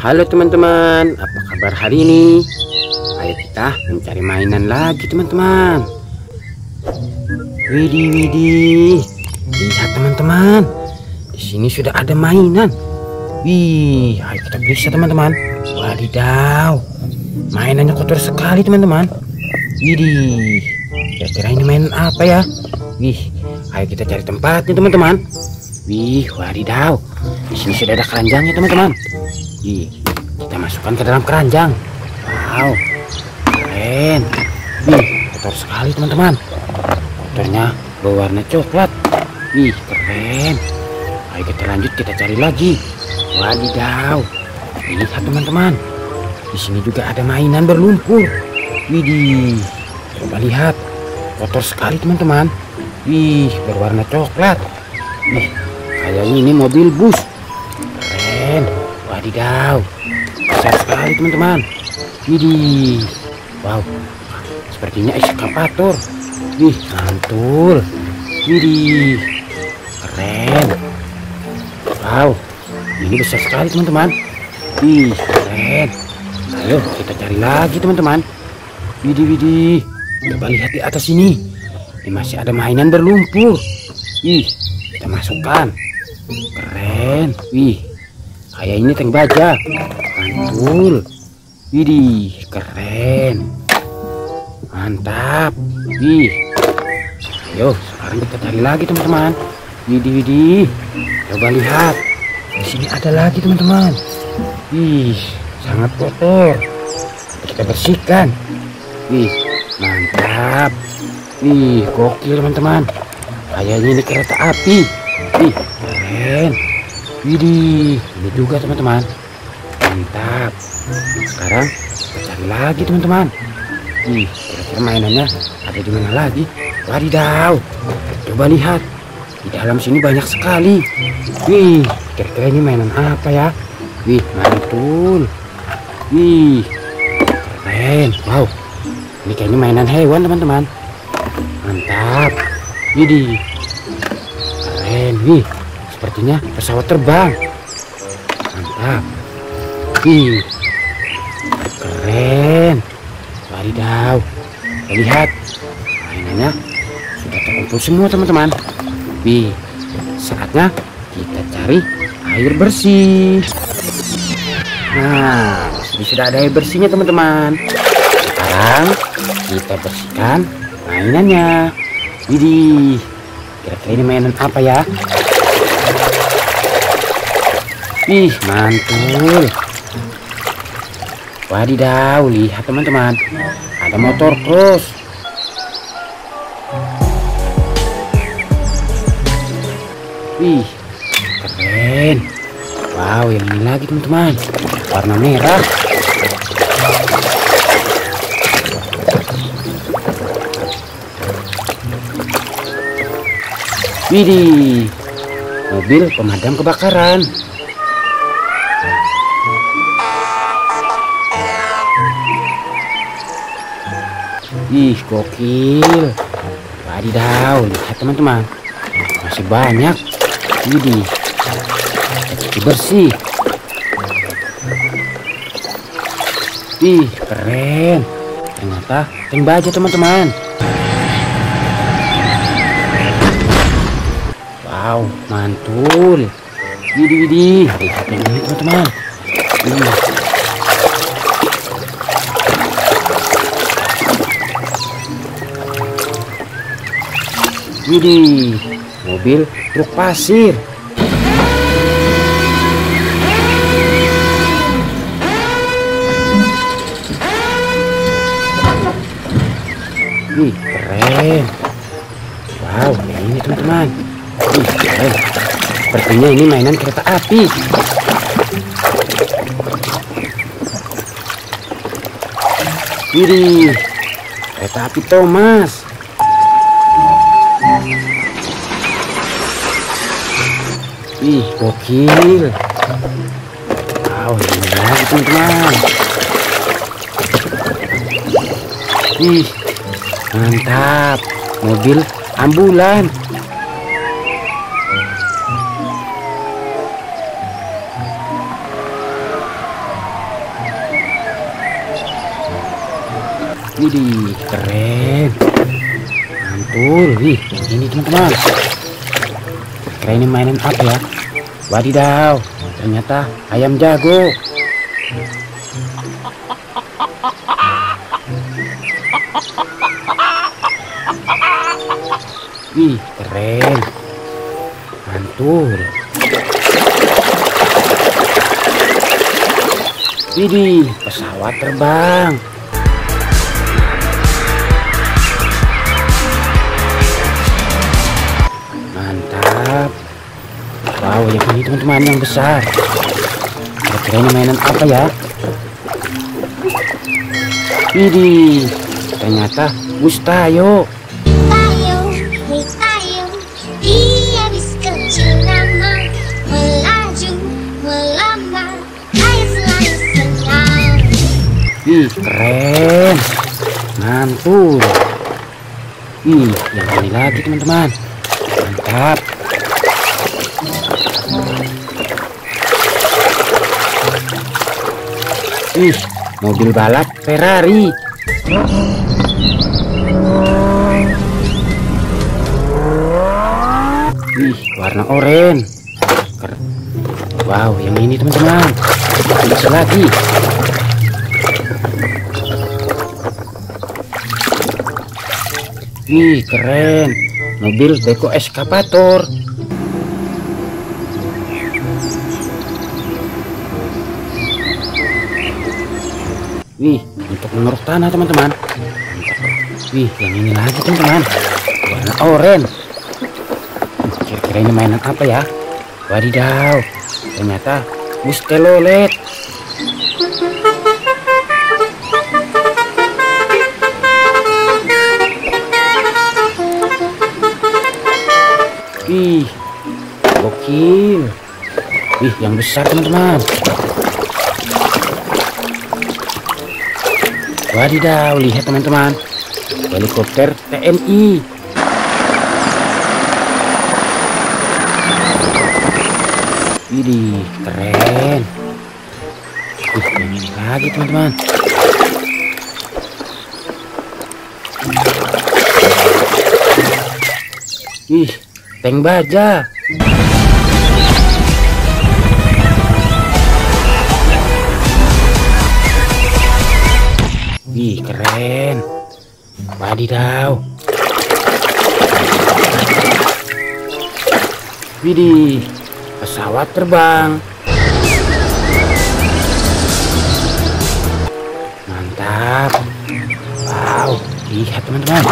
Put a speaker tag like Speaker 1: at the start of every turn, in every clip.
Speaker 1: Halo teman-teman, apa kabar hari ini? Ayo kita mencari mainan lagi teman-teman. Widih, widih. Lihat teman-teman. Di sini sudah ada mainan. Wih, ayo kita periksa teman-teman. Wadidaw. Mainannya kotor sekali teman-teman. Widih. Kira-kira ini mainan apa ya? Wih, ayo kita cari tempatnya teman-teman. Wih, wadidaw. Di sini sudah ada keranjangnya teman-teman. Wih, kita masukkan ke dalam keranjang. Wow, keren. Wih, kotor sekali teman-teman. Kotornya berwarna coklat. Wih, keren. Ayo kita lanjut, kita cari lagi. Wadidaw. Lihat teman-teman. Di sini juga ada mainan berlumpur. Widih, coba lihat. Kotor sekali teman-teman. Wih, berwarna coklat. Wih, kayaknya ini mobil bus. Wadidaw. Besar sekali teman-teman. Widih. Wow. Sepertinya eskavator. Wih, mantul. Widih. Keren. Wow. Ini besar sekali teman-teman. Wih, keren. Ayo kita cari lagi teman-teman. Widih, widih. Coba lihat di atas ini. Ini masih ada mainan berlumpur. Wih, kita masukkan. Keren. Wih, kayak ini tank baja. Mantul. Widih, keren. Mantap. Wih. Ayo, sekarang kita cari lagi teman-teman. Widih, widih. Coba lihat. Di sini ada lagi teman-teman. Wih, sangat kotor. Kita bersihkan. Wih, mantap. Wih, gokil teman-teman. Kayaknya ini kereta api. Wih, keren. Widih, ini juga teman-teman. Mantap. Sekarang kita cari lagi teman-teman. Wih, kira-kira mainannya ada di mana lagi? Wadidaw. Coba lihat. Di dalam sini banyak sekali. Wih, kira-kira ini mainan apa ya? Wih, mantul. Wih, keren. Wow, ini kayaknya mainan hewan teman-teman. Mantap. Widih, keren. Wih, sepertinya pesawat terbang. Mantap. Wih, keren. Wadidaw. Lihat, mainannya sudah terkumpul semua teman-teman. Wih, saatnya kita cari air bersih. Nah, ini sudah ada air bersihnya teman-teman. Sekarang kita bersihkan mainannya. Widih, kira-kira ini mainan apa ya? Ih, mantul. Wadidaw, lihat teman-teman. Ada motor cross. Wih, keren. Wow, yang ini lagi teman-teman. Warna merah. Widih, mobil pemadam kebakaran. Ih, gokil. Wadidaw, lihat teman-teman. Masih banyak. Cuci bersih. Ih, keren. Ternyata tank baja teman-teman. Wow, mantul. Widih, widih. Lihat ini teman-teman. Ih. Widih, mobil truk pasir. Wih, keren. Wow, ini teman-teman. Wih, keren. Sepertinya ini mainan kereta api. Widih, kereta api Thomas. ih gokil wow ini teman-teman ih mantap mobil ambulan Widih, keren. Mantul, wih, ini teman-teman. Keren ini mainan apa ya? Wadidaw, ternyata ayam jago. Wih, keren. Mantul. Widih, pesawat terbang. Ini teman-teman yang besar. Kira-kira ini mainan apa ya? Widih, ternyata bus tayo.
Speaker 2: Tayo, hei tayo, dia bis kecil nama melaju, melambat, ayo selalu senang.
Speaker 1: Wih, keren. Mantul. Wih, yang ini lagi teman-teman. Mantap. Wih, mobil balap Ferrari. Wih, warna oranye. Wow, yang ini teman-teman. Bisa lagi. Wih, keren. Mobil Beko eskavator. Wih, untuk mengeruk tanah, teman-teman. Wih, yang ini lagi, teman-teman. Warna oranye. Kira-kira ini mainan apa ya? Wadidaw, ternyata bus telolet. Wih, gokil. Wih, yang besar teman-teman. Wadidaw, lihat teman-teman. Helikopter TNI. Widih, keren. Yang ini lagi teman-teman. Ih, tank baja. Wih, keren. Wadidaw. Widih, pesawat terbang. Mantap. Wow, lihat teman-teman.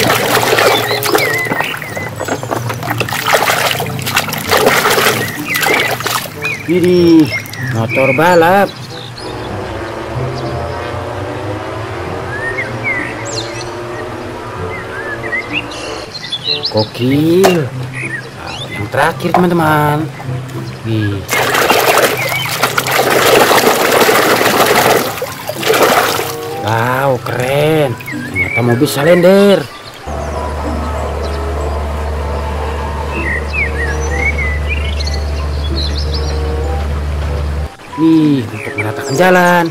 Speaker 1: Widih, motor balap. Kokil. Wow, yang terakhir teman-teman. Wih. Wow, keren. Ternyata mobil salender. Nih, untuk meratakan jalan.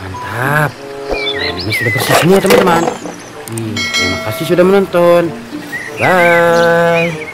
Speaker 1: Mantap. Nah, ini sudah bersih semua teman-teman. Nih, terima kasih sudah menonton. Bye.